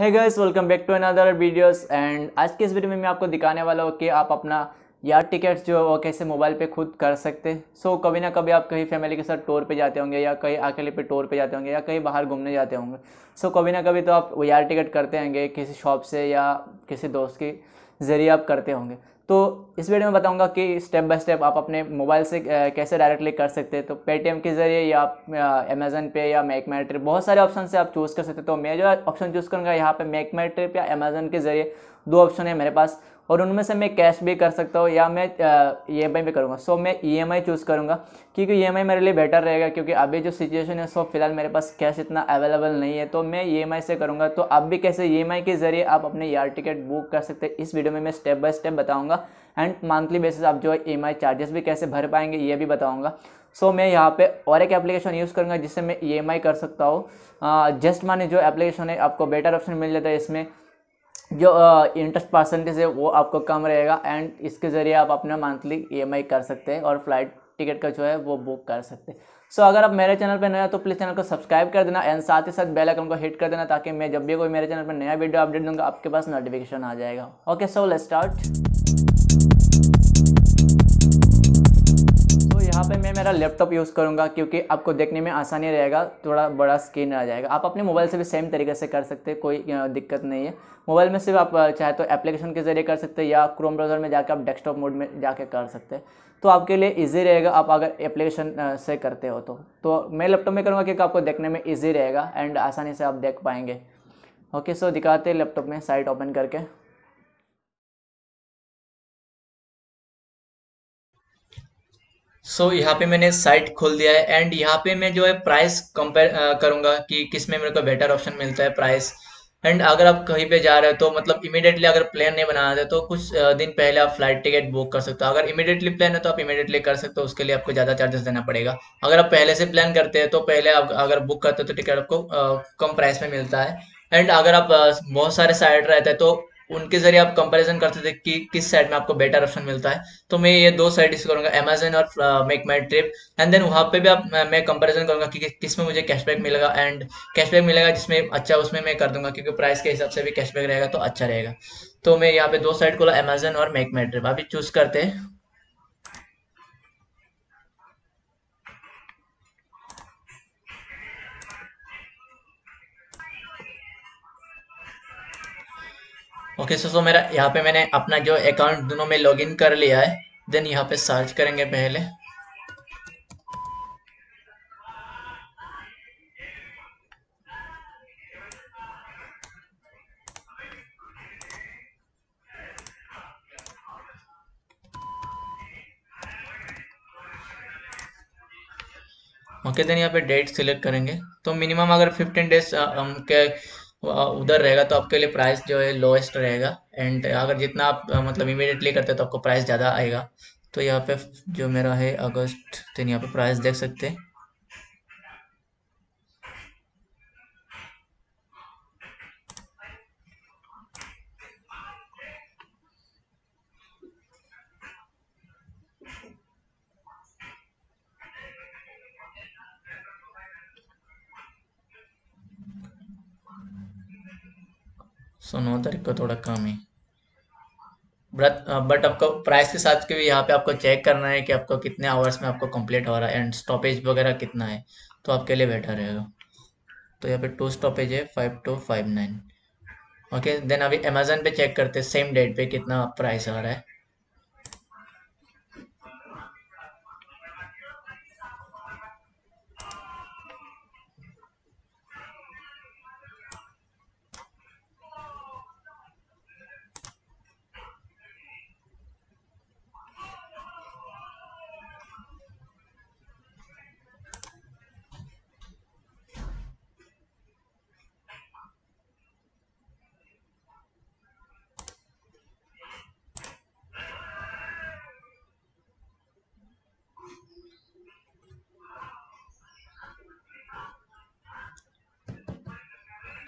है girls welcome back to another videos and आज के इस वीडियो में मैं आपको दिखाने वाला हूँ कि आप अपना यार टिकट्स जो है वो कैसे मोबाइल पे खुद कर सकते सो so, कभी ना कभी आप कहीं फैमिली के साथ टूर पे जाते होंगे या कहीं अकेले पे टूर पे जाते होंगे या कहीं बाहर घूमने जाते होंगे। सो so, कभी ना कभी तो आप वो यार टिकट करते होंगे किसी शॉप से या किसी दोस्त के ज़रिए आप करते होंगे। तो इस वीडियो में बताऊँगा कि स्टेप बाय स्टेप आप अपने मोबाइल से कैसे डायरेक्टली कर सकते हैं। तो पेटीएम के ज़रिए या आप अमेजन पे या मैक माई ट्रिप बहुत सारे ऑप्शन से आप चूज़ कर सकते हैं। तो मैं जो ऑप्शन चूज़ करूँगा, यहाँ पे मैक माई ट्रिप या अमेजन के ज़रिए दो ऑप्शन है मेरे पास। और उनमें से मैं कैश भी कर सकता हूँ या मैं ई एम आई भी करूँगा। सो मैं ई एम आई चूज़ करूँगा क्योंकि ई एम आई मेरे लिए बेटर रहेगा क्योंकि अभी जो सिचुएशन है सो फ़िलहाल मेरे पास कैश इतना अवेलेबल नहीं है। तो मैं ई एम आई से करूँगा। तो आप भी कैसे ई एम आई के ज़रिए आप अपने यार टिकट बुक कर सकते हैं इस वीडियो में मैं स्टेप बाय स्टेप बताऊँगा। एंड मंथली बेसिस आप जो है ई एम आई चार्जेस भी कैसे भर पाएँगे ये भी बताऊँगा। सो so, मैं यहाँ पे और एक एप्लीकेशन यूज़ करूँगा जिससे मैं ई एम आई कर सकता हूँ। जस्ट माने जो एप्लीकेशन है आपको बेटर ऑप्शन मिल जाता है इसमें। जो इंटरेस्ट परसेंटेज है वो आपको कम रहेगा एंड इसके ज़रिए आप अपना मंथली ई कर सकते हैं और फ़्लाइट टिकट का जो है वो बुक कर सकते हैं। सो so, अगर आप मेरे चैनल पर नया तो प्लीज़ चैनल को सब्सक्राइब कर देना एंड साथ ही साथ बेल आइकन को हिट कर देना ताकि मैं जब भी कोई मेरे चैनल पर नया वीडियो अपडेट दूँगा आपके पास नोटिफिकेशन आ जाएगा। ओके सो लेट स्टार्ट मेरा लैपटॉप यूज़ करूँगा, क्योंकि आपको देखने में आसानी रहेगा, थोड़ा बड़ा स्क्रीन आ जाएगा। आप अपने मोबाइल से भी सेम तरीके से कर सकते हैं, कोई दिक्कत नहीं है। मोबाइल में सिर्फ़ आप चाहे तो एप्लीकेशन के ज़रिए कर सकते हैं, या क्रोम ब्राउज़र में जाकर आप डेस्कटॉप मोड में जाके कर सकते हैं। तो आपके लिए ईजी रहेगा, आप अगर एप्लीकेशन से करते हो तो। तो मैं लैपटॉप में करूँगा, क्योंकि आपको देखने में ईजी रहेगा एंड आसानी से आप देख पाएँगे। ओके सो दिखाते हैं लैपटॉप में साइट ओपन करके। सो so, यहाँ पे मैंने साइट खोल दिया है एंड यहाँ पे मैं जो है प्राइस कंपेयर करूँगा कि किसमें मेरे को बेटर ऑप्शन मिलता है प्राइस एंड अगर आप कहीं पे जा रहे हो तो मतलब इमीडिएटली अगर प्लान नहीं बनाना है तो कुछ दिन पहले आप फ़्लाइट टिकट बुक कर सकते हो। अगर इमीडिएटली प्लान है तो आप इमीडिएटली कर सकते हो उसके लिए आपको ज़्यादा चार्जेस देना पड़ेगा। अगर आप पहले से प्लान करते हैं तो पहले आप अगर बुक करते हो तो टिकट आपको कम प्राइस में मिलता है। एंड अगर आप बहुत सारे साइड रहते हैं तो उनके ज़रिए आप कंपैरिजन करते थे कि किस साइड में आपको बेटर ऑप्शन मिलता है। तो मैं ये दो साइड यूज़ करूँगा अमेजन और make my trip and then वहाँ पे भी आप, मैं कंपैरिजन करूँगा कि किसमें मुझे कैशबैक मिलेगा एंड कैशबैक मिलेगा जिसमें अच्छा उसमें मैं कर दूँगा, क्योंकि प्राइस के हिसाब से भी कैशबैक रहेगा तो अच्छा रहेगा। तो मैं यहाँ पे दो साइड खोला अमेजन और मेक माई ट्रिप अभी चूज़ करते हैं। ओके सो सो मेरा, यहाँ पे मैंने अपना जो अकाउंट दोनों में लॉगिन कर लिया है देन यहाँ पे सर्च करेंगे पहले। ओके देन यहाँ पे डेट सिलेक्ट करेंगे। तो मिनिमम अगर 15 डेज़ के उधर रहेगा तो आपके लिए प्राइस जो है लोएस्ट रहेगा। एंड अगर जितना आप मतलब इमीडिएटली करते हैं तो आपको प्राइस ज़्यादा आएगा। तो यहाँ पे जो मेरा है अगस्त तो यहाँ पे प्राइस देख सकते हैं। सो नौ तारीख को थोड़ा कम है। बट बट आपको प्राइस के साथ के भी यहाँ पे आपको चेक करना है कि आपको कितने आवर्स में आपको कंप्लीट हो रहा है एंड स्टॉपेज वगैरह कितना है तो आपके लिए बेटर रहेगा। तो यहाँ पे टू स्टॉपेज है five two five nine okay then अभी अमेजोन पे चेक करते हैं सेम डेट पे कितना प्राइस आ रहा है।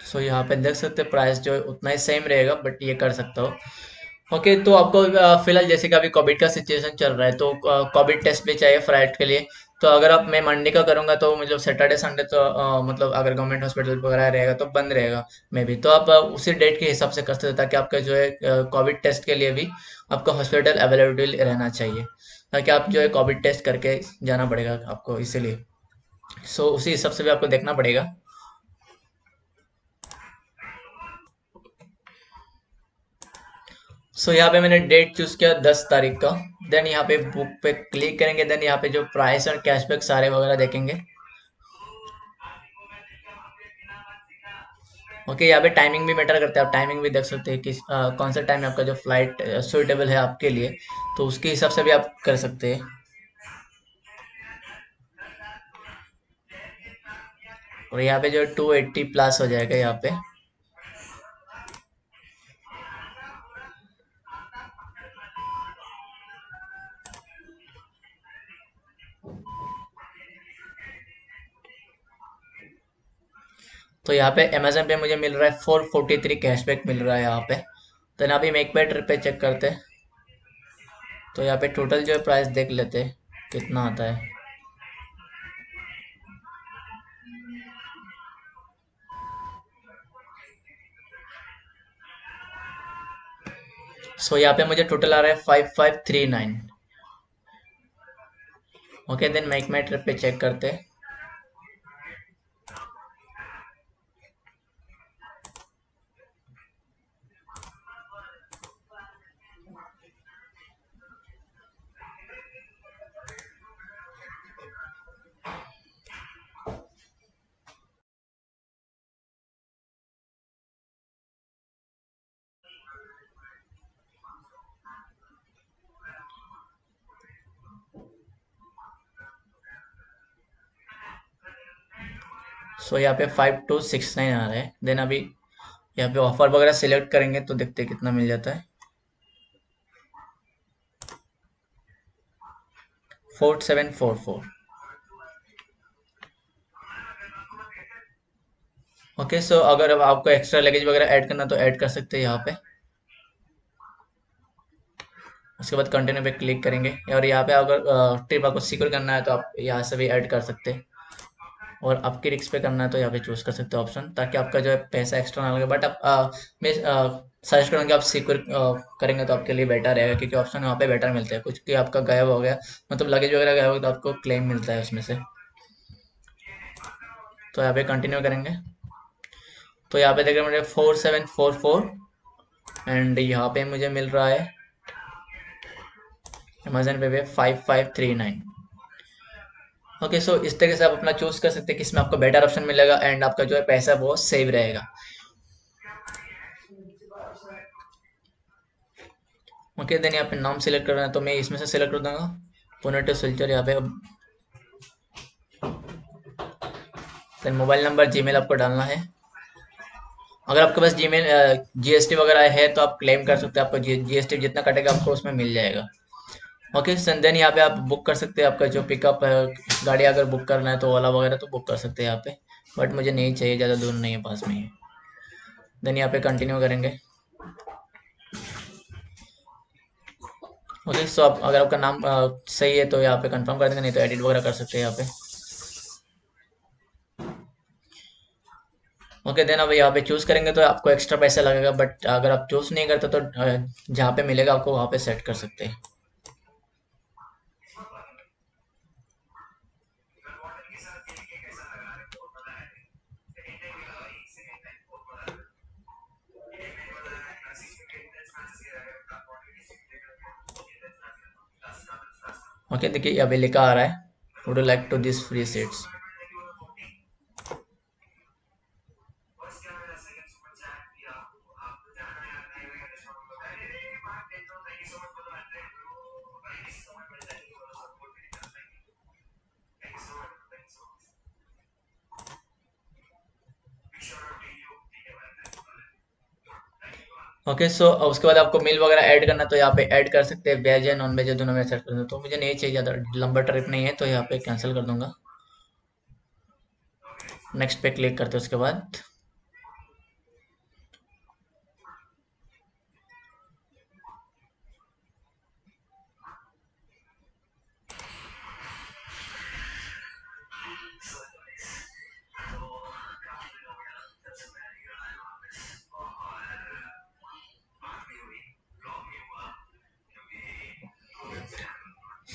सो so, यहाँ पे देख सकते हैं प्राइस जो उतना ही सेम रहेगा बट ये कर सकते हो। ओके okay, तो आपको फ़िलहाल जैसे कि अभी कोविड का सिचुएशन चल रहा है तो कोविड टेस्ट भी चाहिए फ़्लाइट के लिए। तो अगर आप मैं मंडे का करूँगा तो मतलब सैटरडे संडे तो अ, मतलब अगर गवर्नमेंट हॉस्पिटल वगैरह रहेगा तो बंद रहेगा मे भी। तो आप उसी डेट के हिसाब से कर सकते ताकि आपका जो है कोविड टेस्ट के लिए भी आपका हॉस्पिटल अवेलेबल रहना चाहिए ताकि आप जो है कोविड टेस्ट करके जाना पड़ेगा आपको इसीलिए। सो उसी हिसाब से भी आपको देखना पड़ेगा। सो so, यहाँ पे मैंने डेट चूज़ किया दस तारीख का। देन यहाँ पे बुक पे क्लिक करेंगे। देन यहाँ पे जो प्राइस और कैशबैक सारे वगैरह देखेंगे। ओके okay, यहाँ पे टाइमिंग भी मैटर करता है। आप टाइमिंग भी देख सकते हैं कि आ, कौन सा टाइम आपका जो फ़्लाइट सुइटेबल है आपके लिए। तो उसके हिसाब से भी आप कर सकते हैं। और यहाँ पे जो टू एट्टी प्लस हो जाएगा यहाँ पे। तो यहाँ पे अमेजन पे मुझे मिल रहा है फोर फोर्टी थ्री कैशबैक मिल रहा है यहाँ पे। तो यहाँ पे मेक पे ट्रिप पे चेक करते तो यहाँ पे टोटल जो है प्राइस देख लेते कितना आता है। सो so, यहाँ पे मुझे टोटल आ रहा है five five three nine okay then MakeMyTrip पे चेक करते हैं। सो यहाँ पे फाइव टू सिक्स नाइन आ रहा है। देन अभी यहाँ पे ऑफ़र वगैरह सिलेक्ट करेंगे तो देखते कितना मिल जाता है। Four seven four four okay so अगर अब आपको एक्स्ट्रा लगेज वगैरह ऐड करना तो ऐड कर सकते हैं यहाँ पे। उसके बाद कंटिन्यू पे क्लिक करेंगे। और यहाँ पे अगर ट्रिप आपको सिक्योर करना है तो आप यहाँ से भी ऐड कर सकते हैं। और आपके रिक्स पे करना है तो यहाँ पे चूज़ कर सकते हो ऑप्शन ताकि आपका जो है पैसा एक्स्ट्रा ना लगे। बट आप आ, मैं सजेस्ट करूँगा आप सिक्योर करेंगे तो आपके लिए बेटर रहेगा क्योंकि ऑप्शन वहाँ पे बेटर मिलते हैं। कुछ कि आपका गायब हो गया मतलब लगेज वगैरह गायब हो गया तो आपको क्लेम मिलता है उसमें से। तो यहाँ पे कंटिन्यू करेंगे। तो यहाँ पे देख रहे मुझे four seven four four and यहाँ पे मुझे मिल रहा है अमेजन पे five five three nine okay so इस तरीके से आप अपना चूज़ कर सकते हैं कि इसमें आपको बेटर ऑप्शन मिलेगा एंड आपका जो है पैसा वो सेव रहेगा। ओके देन यहाँ पे नाम सिलेक्ट करना है तो मैं इसमें से सिलेक्ट कर दूँगा। पोनेटो सिल्चर यहाँ पे देन मोबाइल नंबर जीमेल आपको डालना है। अगर आपके पास जीमेल जीएसटी वगैरह है तो आप क्लेम कर सकते हैं, आपको जीएसटी जितना कटेगा आपको उसमें मिल जाएगा। ओके देन यहाँ पे आप बुक कर सकते हैं आपका जो पिकअप है गाड़ी अगर बुक करना है तो ओला वगैरह तो बुक कर सकते हैं यहाँ पे बट मुझे नहीं चाहिए ज़्यादा दूर नहीं है पास में ही देन यहाँ पे कंटिन्यू करेंगे। ओके सो आप अगर आपका नाम आ, सही है तो यहाँ पे कंफर्म कर देंगे नहीं तो एडिट वगैरह कर सकते हैं यहाँ पे। ओके देन अब यहाँ पे चूज़ करेंगे तो आपको एक्स्ट्रा पैसा लगेगा बट अगर आप चूज़ नहीं करते तो जहाँ पे मिलेगा आपको वहाँ पे सेट कर सकते हैं। ओके देखिए अभी लिखा आ रहा है। Would like to this free seats okay so उसके बाद आपको मिल वगैरह ऐड करना तो यहाँ पे ऐड कर सकते हैं वेज या नॉन वेज दोनों में सेट कर तो मुझे नहीं चाहिए, ज़्यादा लंबा ट्रिप नहीं है तो यहाँ पे कैंसिल कर दूँगा। नेक्स्ट पे क्लिक करते उसके बाद।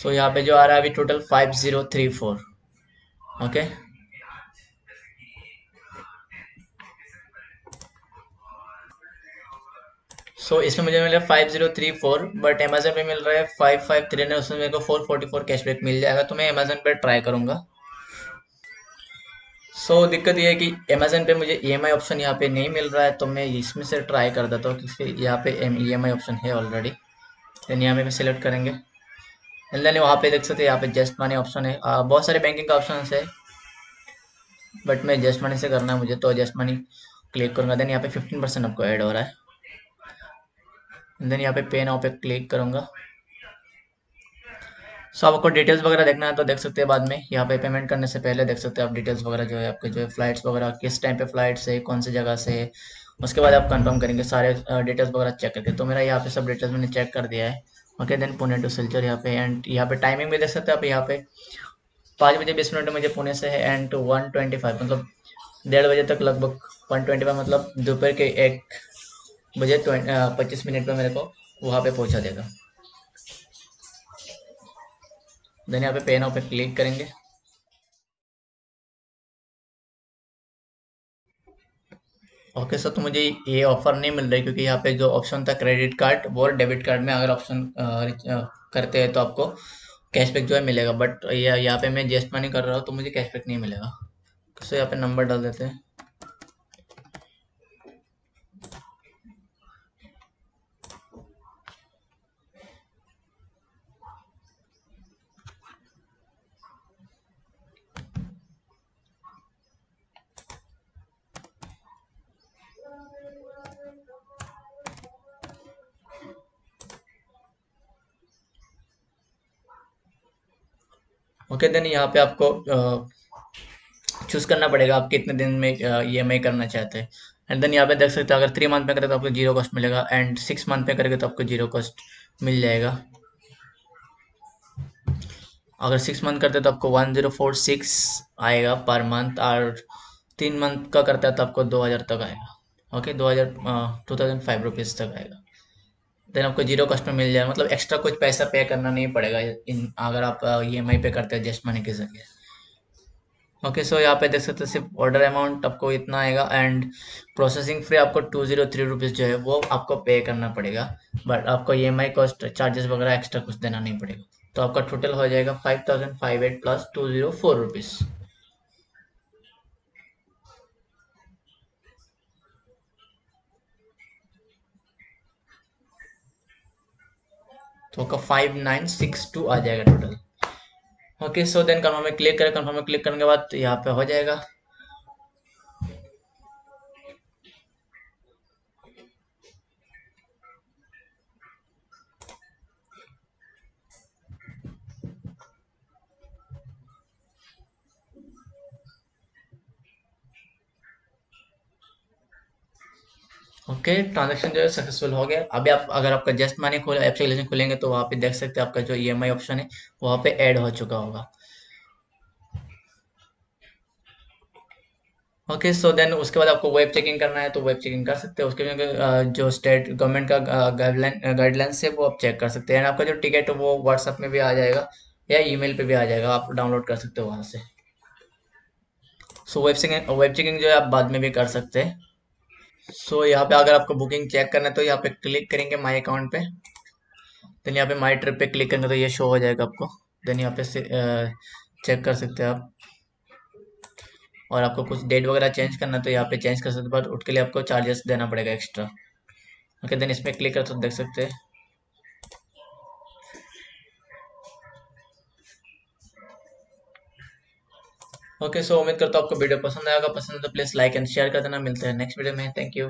सो यहाँ पे जो आ रहा है अभी total five zero three four okay so इसमें मुझे मिल रहा है five zero three four but Amazon पे मिल रहा है फाइव फाइव थ्री नाइन उसमें मेरे को फोर फोर्टी फोर कैशबैक मिल जाएगा तो मैं अमेजन पे ट्राई करूँगा। सो so, दिक्कत ये है कि अमेजन पे मुझे ई एम आई ऑप्शन यहाँ पे नहीं मिल रहा है तो मैं इसमें से ट्राई कर देता हूँ क्योंकि यहाँ पे ई एम आई ऑप्शन है ऑलरेडी यहाँ पे सिलेक्ट करेंगे। एंड देन वहाँ पे देख सकते हैं यहाँ पे जस्ट मनी ऑप्शन है। आ, बहुत सारे बैंकिंग का ऑप्शन है। बट मैं जस्ट मनी से करना है मुझे तो जस्ट मनी क्लिक करूँगा। देन यहाँ पे फिफ्टीन परसेंट आपको ऐड हो रहा है। एंड देन यहाँ पे पे नाउ पे क्लिक करूँगा। सो so, आपको डिटेल्स वगैरह देखना है तो देख सकते हैं बाद में। यहाँ पे पेमेंट करने से पहले देख सकते हैं आप डिटेल्स वगैरह जो है आपके जो है फ्लाइट्स वगैरह किस टाइम पे फ़्लाइट है कौन सी जगह से है। उसके बाद आप कंफर्म करेंगे सारे डिटेल्स वगैरह चेक करके। तो मेरा यहाँ पे सब डिटेल्स मैंने चेक कर दिया है। Okay then Pune to Silchar यहाँ पे एंड यहाँ पे टाइमिंग भी देख सकते हो आप यहाँ पे। पाँच बजे बीस मिनट मुझे पुणे से है एंड वन ट्वेंटी फाइव मतलब डेढ़ बजे तक लगभग वन ट्वेंटी फाइव मतलब दोपहर के एक बजे पच्चीस मिनट पर मेरे को वहाँ पे पहुँचा देगा। देन यहाँ पे पेन ऑफ़ पे क्लिक करेंगे। ओके सर तो मुझे ये ऑफ़र नहीं मिल रही क्योंकि यहाँ पे जो ऑप्शन था क्रेडिट कार्ड वो डेबिट कार्ड में अगर ऑप्शन करते हैं तो आपको कैशबैक जो है मिलेगा। बट यहाँ पे मैं जेस्ट मनी कर रहा हूँ तो मुझे कैशबैक नहीं मिलेगा। सर यहाँ पे नंबर डाल देते हैं। ओके देन यहाँ पे आपको चूज़ करना पड़ेगा आप कितने दिन में ई एम आई करना चाहते हैं। एंड देन यहाँ पे देख सकते हैं, अगर थ्री मंथ में करें तो आपको ज़ीरो कॉस्ट मिलेगा एंड सिक्स मंथ में करेंगे तो आपको ज़ीरो कॉस्ट मिल जाएगा। अगर सिक्स मंथ करते तो आपको वन ज़ीरो फोर सिक्स आएगा पर मंथ और तीन मंथ का करता है तो आपको दो हज़ार तक आएगा। ओके, दो हज़ार टू थाउज़ेंड फाइव रुपीज़ तक आएगा। देन आपको ज़ीरो कॉस्ट में मिल जाएगा मतलब एक्स्ट्रा कुछ पैसा पे करना नहीं पड़ेगा इन, अगर आप ई एम आई पे करते हैं जस्ट मनी के ज़रिए। ओके सो यहाँ पे देख सकते हैं सिर्फ़ ऑर्डर अमाउंट आपको इतना आएगा एंड प्रोसेसिंग फ्री आपको टू ज़ीरो थ्री रुपीज़ जो है वो आपको पे करना पड़ेगा। बट आपको E M I cost charges वगैरह एक्स्ट्रा कुछ देना नहीं पड़ेगा। तो आपका टोटल हो जाएगा five thousand five eight plus two zero four rupees तो आपका फाइव नाइन सिक्स टू आ जाएगा total okay so then confirm में क्लिक करें कन्फर्म में क्लिक करने के बाद यहाँ पे हो जाएगा। ओके ट्रांजेक्शन जो है सक्सेसफुल हो गया। अभी आप, अगर आपका जस्ट मनी खोले एप्लीकेशन खोलेंगे तो वहाँ पे देख सकते हैं आपका जो ईएमआई ऑप्शन है, वहाँ पे ऐड हो चुका होगा। ओके सो देन उसके बाद आपको वेब चेकिंग करना है तो वेब चेकिंग कर सकते हैं। उसके बाद जो स्टेट गवर्नमेंट का गाइडलाइन गाइडलाइंस है, वो आप चेक कर सकते हैं। आपका जो टिकट है, वो व्हाट्सएप में भी आ जाएगा, या ईमेल पे भी आ जाएगा। आप डाउनलोड कर सकते हो वहाँ से। So web checking web checking जो है, आप बाद में भी कर सकते हैं। सो so, यहाँ पे अगर आपको बुकिंग चेक करना है तो यहाँ पे क्लिक करेंगे माई अकाउंट पे। देन यहाँ पे माई ट्रिप पे क्लिक करेंगे तो ये शो हो जाएगा आपको। देन यहाँ पे चेक कर सकते हैं आप। और आपको कुछ डेट वगैरह चेंज करना है तो यहाँ पे चेंज कर सकते बट उसके लिए आपको चार्जेस देना पड़ेगा एक्स्ट्रा ओके देन इसमें क्लिक कर तो देख सकते हैं। ओके सो उम्मीद करता हूँ आपको वीडियो पसंद आएगा। पसंद तो प्लीज़ लाइक एंड शेयर कर देना। मिलते हैं नेक्स्ट वीडियो में। Thank you